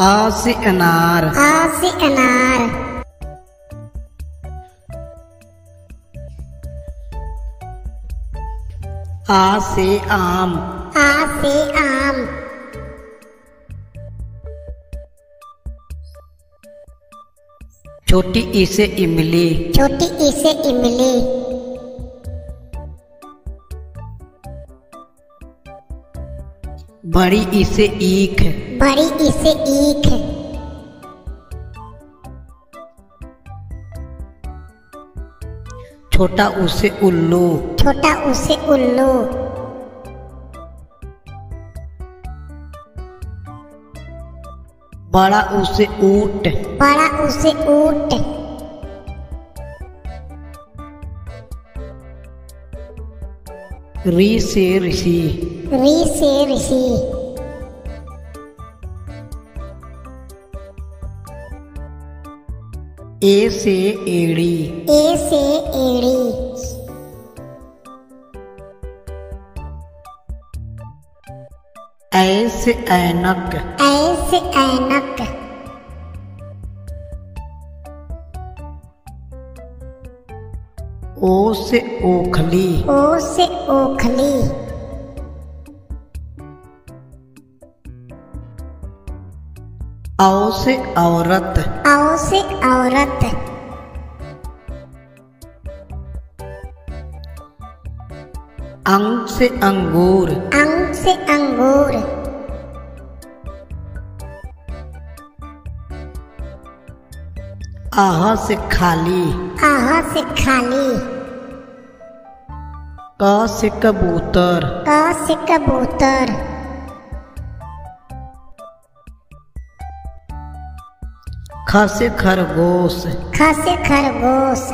आ से अनार। आ से अनार। आ से आम। आ से आम। छोटी ई से इमली। छोटी ई से इमली। बड़ी इसे ईख बड़ी ई से ईख छोटा ऊ से उल्लू। छोटा ऊ से उल्लू। बड़ा उसे ऊट। बड़ा उसे ऊट। री से ऋषि री से ऋषि ए से एड़ी ए से एड़ी ऐ से ऐनक ऐ से ऐनक ओ से ओखली। ओ से ओखली। औ से औरत। औ से औरत। अंग से अंगूर। अंग से अंगूर। आह से खाली। आह से खाली। क से कबूतर। क से कबूतर। ख से खरगोश। ख से खरगोश।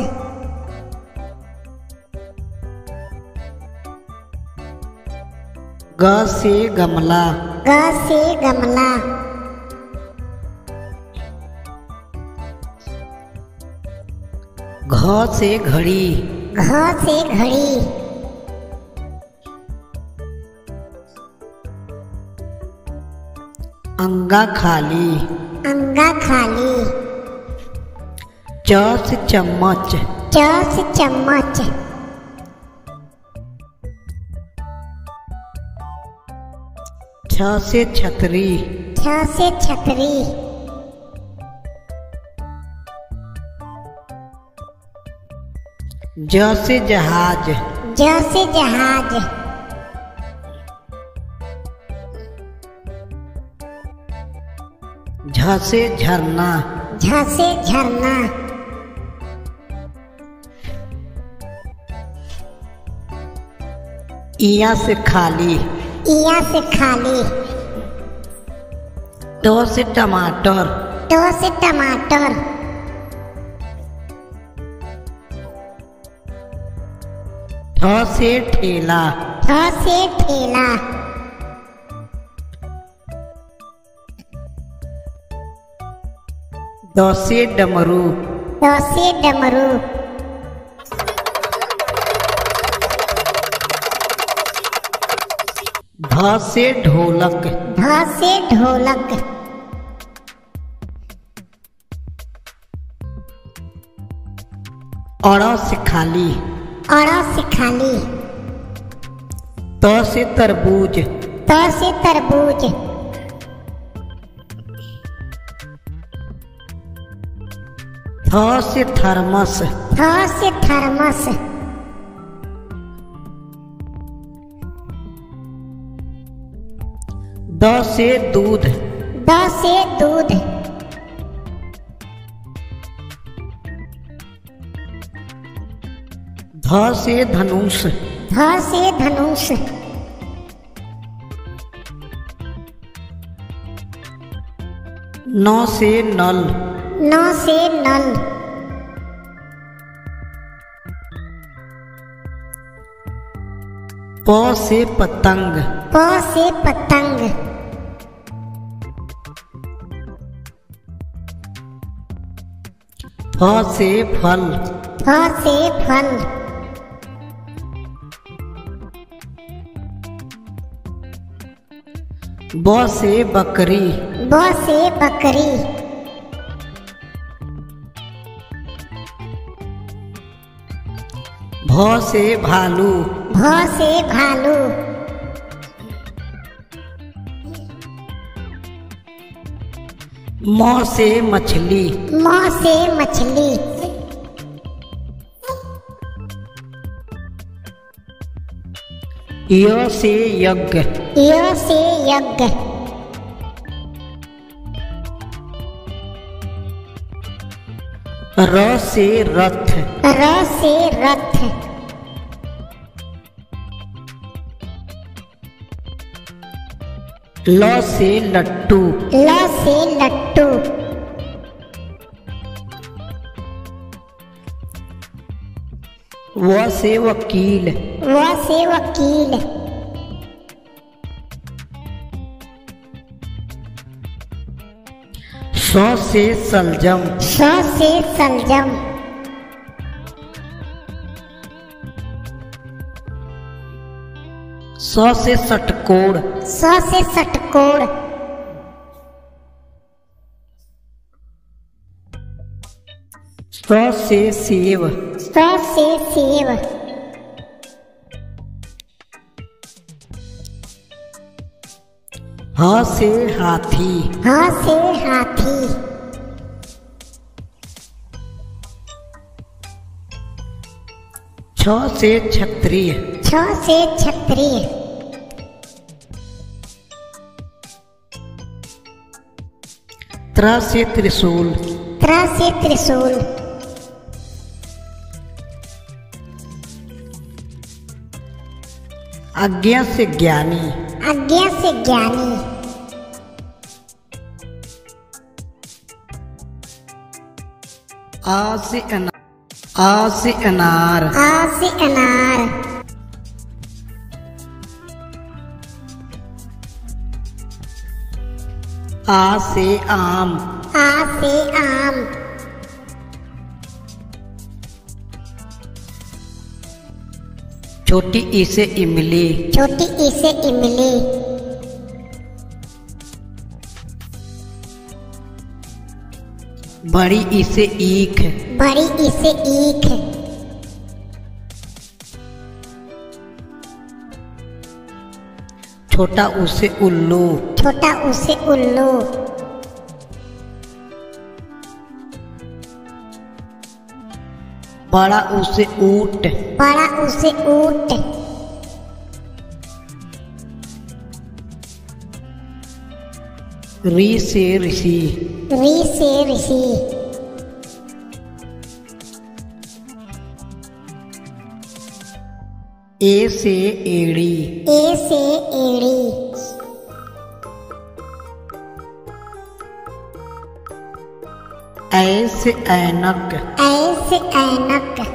ग से गमला। ग से गमला। घ से घड़ी। घ से घड़ी। अंगा खाली। अंगा खाली। च से चम्मच। च से चम्मच। छ से छतरी। छ से छतरी। ज से जहाज़। ज से जहाज़। झ से झरना। झ से झरना। इया से खाली। इया से खाली। ट से टमाटर। ट से टमाटर। ठ से ठेला। ठ से ठेला। ड से डमरू। ड से डमरू। ध से ढोलक। ध से ढोलक। अड़ से खाली। से खाली त से तरबूज। त से तरबूज। थ से थर्मस। थ से थर्मस। द से दूध। द से दूध। ध से धनुष। ध से धनुष। न से नल। न से नल। प से पतंग। प से पतंग। फ से फल। फ से फल। ब से बकरी। ब से बकरी। भ से भालू। भ से भालू। म से मछली। म से मछली। य से यज्ञ। य से यज्ञ। र से रथ। र से रथ। ल से लट्टू। ल से लट्टू। व से वकील व से वकील स से सलजम। स से सलजम। स से षटकोण स से षटकोण स से सेव। स से सेव ह से हाथी। ह से हाथी। छ से क्षत्रिय। छ से क्षत्रिय। त्र से त्रिशूल। त्र से त्रिशूल। आज्ञा से ज्ञानी। आज्ञा से ज्ञानी। आ से अनार आ से अनार। आ से अनार। आ से आम। आ से आम। छोटी ई से इमली। छोटी ई से इमली। बड़ी ई से ईख। बड़ी ई से ईख। छोटा उसे उल्लू। छोटा उसे उल्लू। बड़ा उसे ऊट। बड़ा उसे ऊँट। री से ऋषि। री से ऋषि। ए से एड़ी। ए से एड़ी। ऐ से ऐनक। ऐ से ऐनक